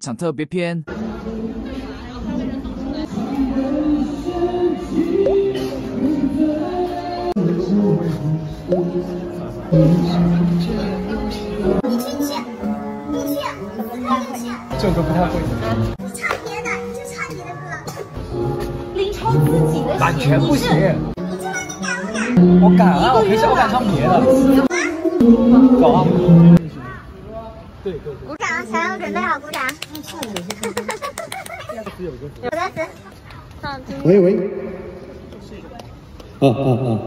场特别篇。这个不太会。你唱别的，你就唱你的歌。林超自己的版权不行。你这你敢不敢？我敢啊！我可以想我敢唱别的。走啊！对对对。鼓掌，小杨准备好鼓掌。有歌词。喂喂。啊啊啊！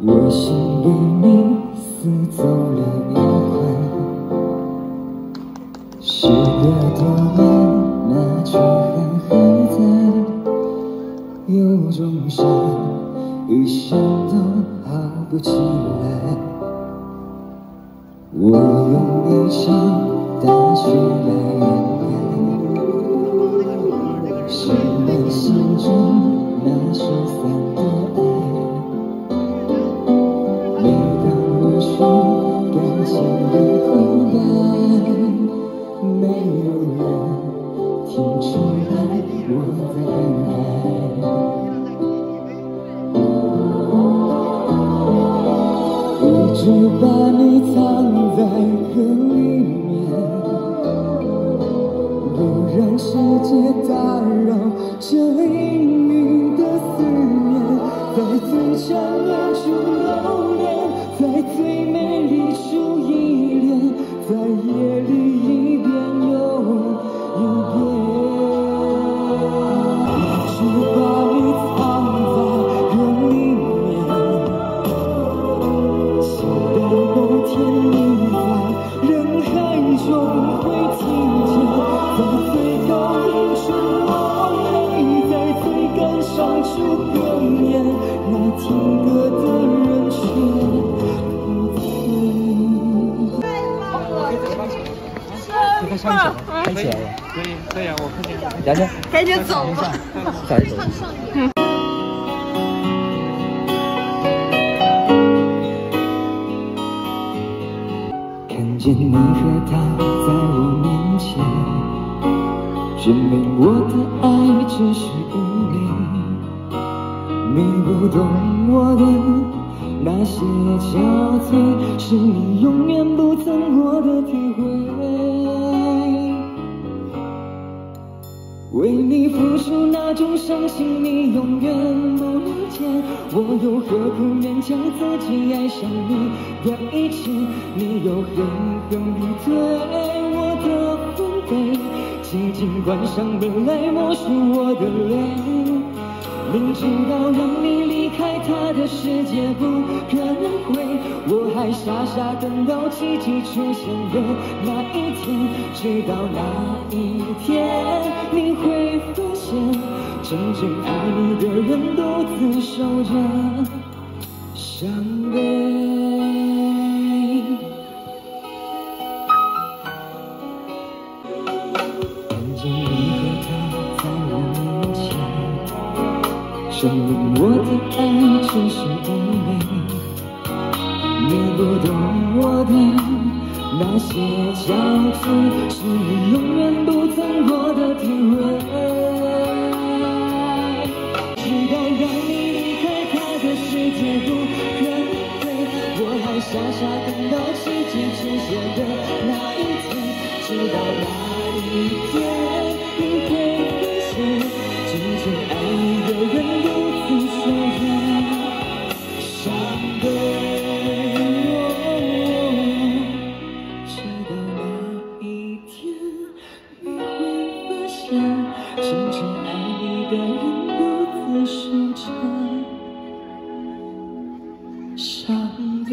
我心与你似走了时隔多年，那句恨还在，有种伤，一生都好不起来。我用一场大雪来掩盖，人听出来我在等待。一直把你藏在歌里面，不让世界打扰这一 minuto. 在最想念处留恋，开起来了。可以，可以啊，我看见。杨姐，赶紧走吧。赶紧走。看见你和他在我面前，证明我的爱只是无念。你不懂我的那些憔悴，是你永远不曾过的体会。那种伤心，你永远不了解。我又何苦勉强自己爱上你的一切？你又狠狠逼退我的防备，紧紧关上门来默数我的泪。明知道让你离开他的世界不可能会，我还傻傻等到奇迹出现的那一天，直到那一天你会发现，真正爱你的人独自守着伤悲。证明我的爱只是无美，你不懂我的那些憔悴，是你永远不曾过的体会。知道让你离开他的世界不可能，我还傻傻等到奇迹出现的那一天，直到那一天真正爱你的人独自守着伤悲